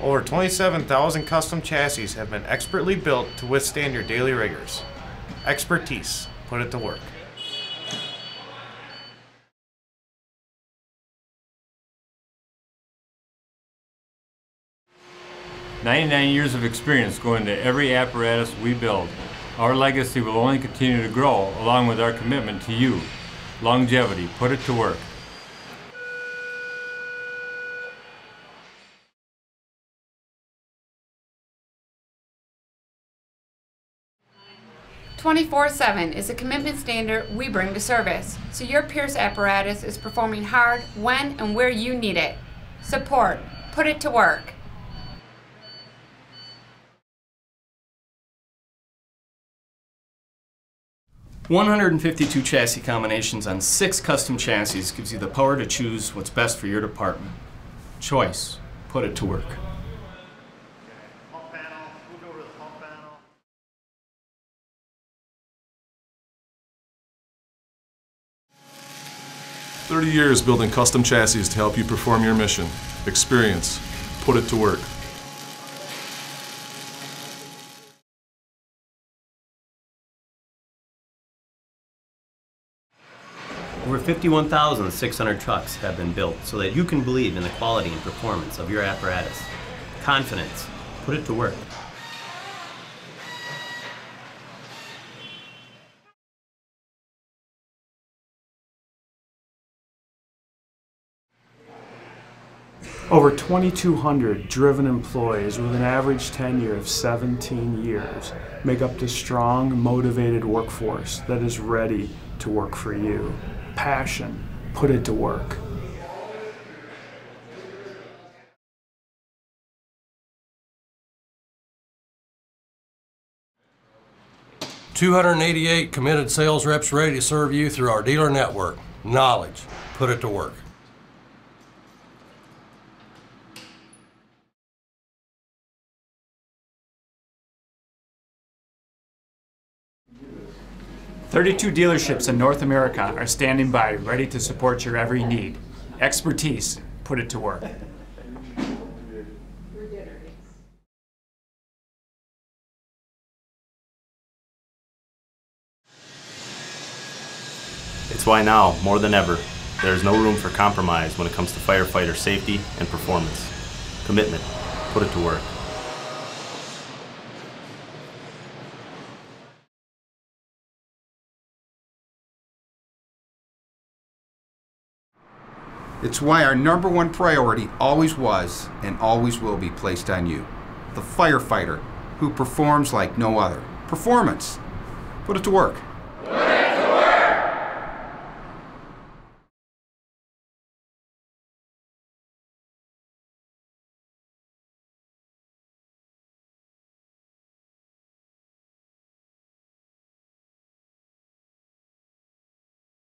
Over 27,000 custom chassis have been expertly built to withstand your daily rigors. Expertise. Put it to work. Ninety-nine years of experience go into every apparatus we build. Our legacy will only continue to grow along with our commitment to you. Longevity. Put it to work. 24-7 is a commitment standard we bring to service, so your Pierce apparatus is performing hard when and where you need it. Support. Put it to work. One hundred and fifty-two chassis combinations on six custom chassis gives you the power to choose what's best for your department. Choice. Put it to work. 30 years building custom chassis to help you perform your mission. Experience. Put it to work. Over 51,600 trucks have been built so that you can believe in the quality and performance of your apparatus. Confidence, put it to work. Over 2,200 driven employees with an average tenure of 17 years make up the strong, motivated workforce that is ready to work for you. Passion, put it to work. Two hundred and eighty-eight committed sales reps ready to serve you through our dealer network. Knowledge. Put it to work. Thirty-two dealerships in North America are standing by, ready to support your every need. Expertise, put it to work. It's why now, more than ever, there is no room for compromise when it comes to firefighter safety and performance. Commitment. Put it to work. It's why our number one priority always was and always will be placed on you. The firefighter who performs like no other. Performance. Put it to work.